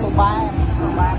不买，不 ba.